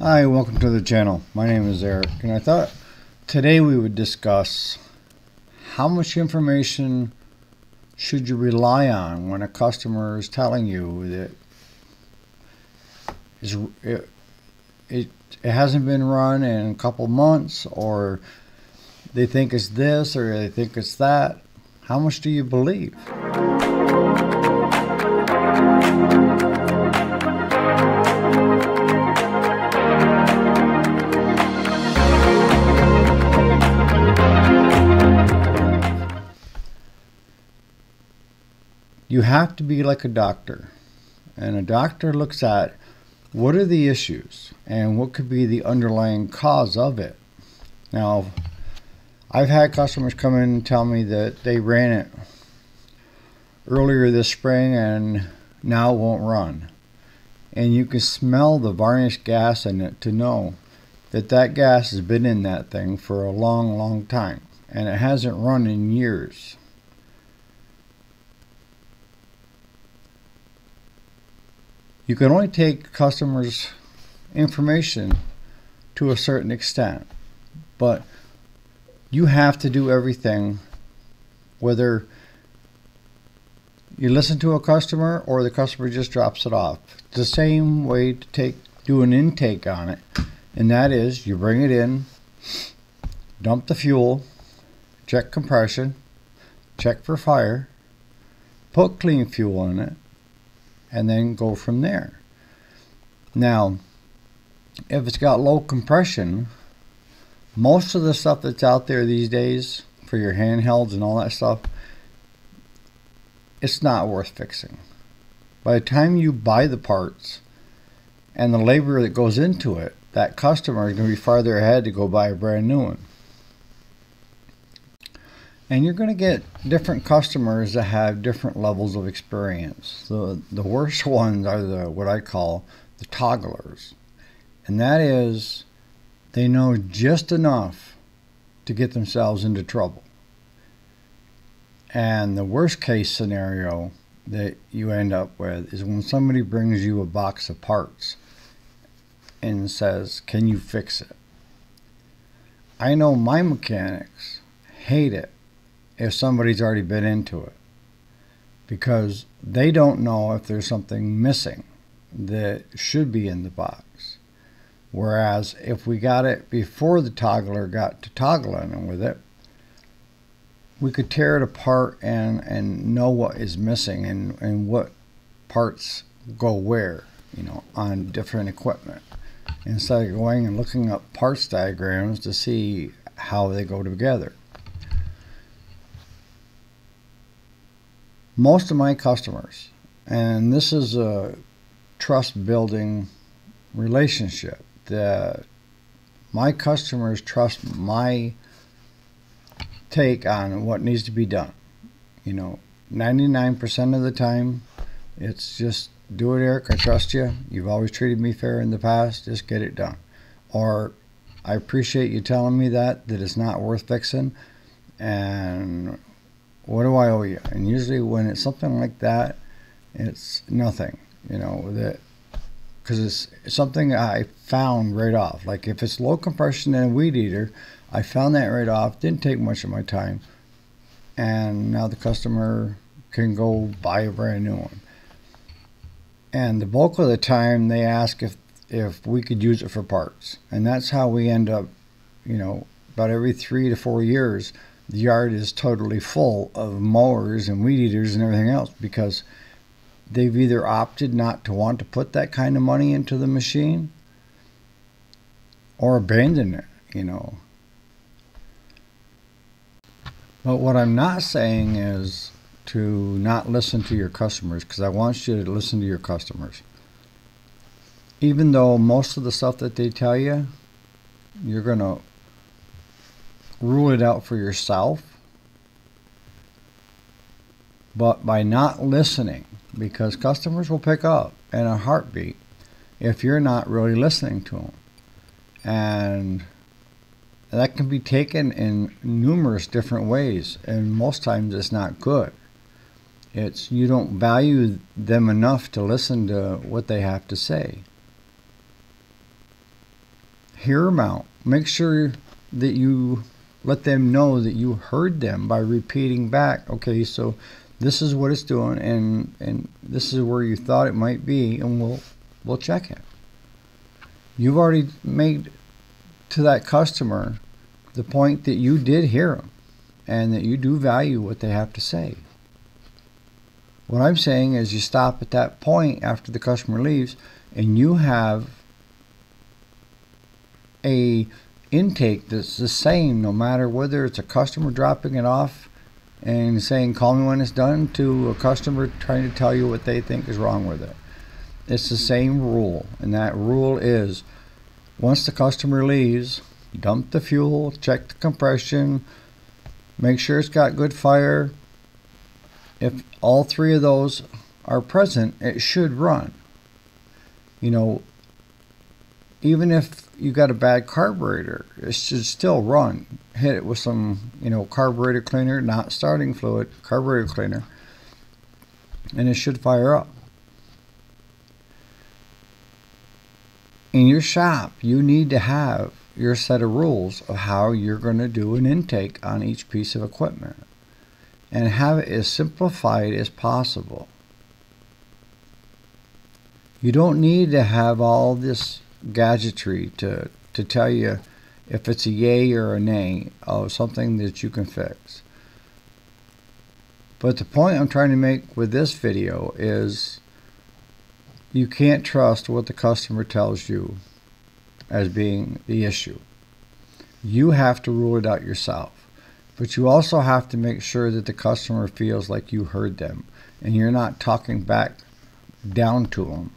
Hi, welcome to the channel. My name is Eric, and I thought today we would discuss how much information should you rely on when a customer is telling you that it, it, it hasn't been run in a couple months or they think it's this or they think it's that. How much do you believe? You have to be like a doctor. And a doctor looks at what are the issues and what could be the underlying cause of it. Now, I've had customers come in and tell me that they ran it earlier this spring and now it won't run. And you can smell the varnish gas in it to know that that gas has been in that thing for a long, long time. And it hasn't run in years. You can only take customers' information to a certain extent, but you have to do everything, whether you listen to a customer or the customer just drops it off. It's the same way to take do an intake on it, and that is you bring it in, dump the fuel, check compression, check for fire, put clean fuel in it, and then go from there. Now, if it's got low compression, most of the stuff that's out there these days for your handhelds and all that stuff, it's not worth fixing. By the time you buy the parts and the labor that goes into it, that customer is going to be farther ahead to go buy a brand new one. And you're going to get different customers that have different levels of experience. The, the worst ones are the what I call the togglers. And that is they know just enough to get themselves into trouble. And the worst case scenario that you end up with is when somebody brings you a box of parts and says, Can you fix it? I know my mechanics hate it if somebody's already been into it because they don't know if there's something missing that should be in the box. Whereas if we got it before the toggler got to toggling with it, we could tear it apart and, and know what is missing and, and what parts go where, you know, on different equipment. Instead of going and looking up parts diagrams to see how they go together. Most of my customers, and this is a trust building relationship that my customers trust my take on what needs to be done. You know, 99% of the time, it's just do it, Eric. I trust you. You've always treated me fair in the past. Just get it done. Or I appreciate you telling me that, that it's not worth fixing. And what do I owe you? And usually when it's something like that, it's nothing, you know, that because it's something I found right off. Like if it's low compression and a weed eater, I found that right off. Didn't take much of my time, and now the customer can go buy a brand new one. And the bulk of the time, they ask if if we could use it for parts, and that's how we end up, you know, about every three to four years the yard is totally full of mowers and weed eaters and everything else because they've either opted not to want to put that kind of money into the machine or abandon it, you know. But what I'm not saying is to not listen to your customers because I want you to listen to your customers. Even though most of the stuff that they tell you, you're going to rule it out for yourself. But by not listening, because customers will pick up in a heartbeat if you're not really listening to them. And that can be taken in numerous different ways, and most times it's not good. It's you don't value them enough to listen to what they have to say. hear them out. Make sure that you let them know that you heard them by repeating back. Okay, so this is what it's doing, and and this is where you thought it might be, and we'll we'll check it. You've already made to that customer the point that you did hear them and that you do value what they have to say. What I'm saying is you stop at that point after the customer leaves and you have a intake that's the same no matter whether it's a customer dropping it off and saying call me when it's done to a customer trying to tell you what they think is wrong with it. It's the same rule and that rule is once the customer leaves, dump the fuel, check the compression, make sure it's got good fire. If all three of those are present, it should run. You know, even if you got a bad carburetor, it should still run. Hit it with some, you know, carburetor cleaner, not starting fluid, carburetor cleaner, and it should fire up. In your shop, you need to have your set of rules of how you're going to do an intake on each piece of equipment and have it as simplified as possible. You don't need to have all this gadgetry to, to tell you if it's a yay or a nay of something that you can fix. But the point I'm trying to make with this video is you can't trust what the customer tells you as being the issue. You have to rule it out yourself. But you also have to make sure that the customer feels like you heard them and you're not talking back down to them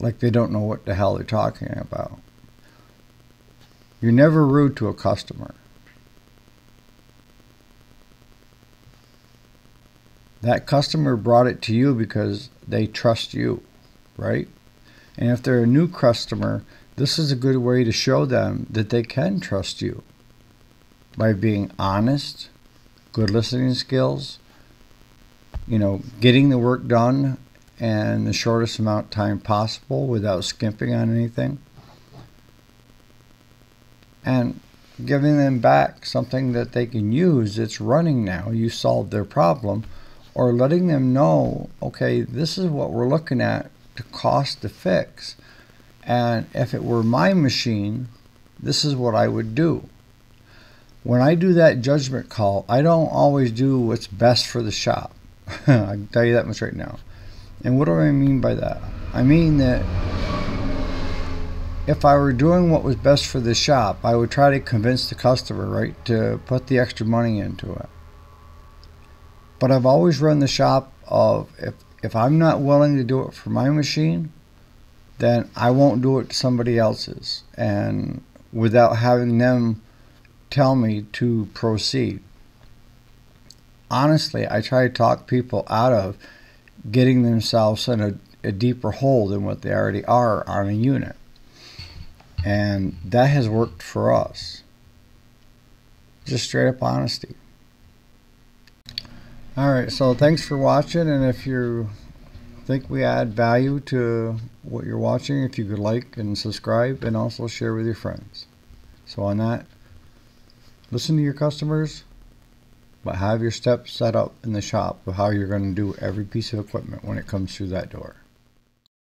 like they don't know what the hell they're talking about. You're never rude to a customer. That customer brought it to you because they trust you, right? And if they're a new customer, this is a good way to show them that they can trust you by being honest, good listening skills, you know, getting the work done in the shortest amount of time possible without skimping on anything, and giving them back something that they can use. It's running now. You solved their problem, or letting them know, okay, this is what we're looking at to cost to fix. And if it were my machine, this is what I would do. When I do that judgment call, I don't always do what's best for the shop. I can tell you that much right now. And what do I mean by that? I mean that if I were doing what was best for the shop, I would try to convince the customer, right, to put the extra money into it. But I've always run the shop of if, if I'm not willing to do it for my machine, then I won't do it to somebody else's. And without having them tell me to proceed. Honestly, I try to talk people out of getting themselves in a, a deeper hole than what they already are on a unit. And that has worked for us. Just straight up honesty. All right, so thanks for watching. And if you think we add value to what you're watching, if you could like and subscribe and also share with your friends. So on that, listen to your customers, but have your steps set up in the shop of how you're going to do every piece of equipment when it comes through that door.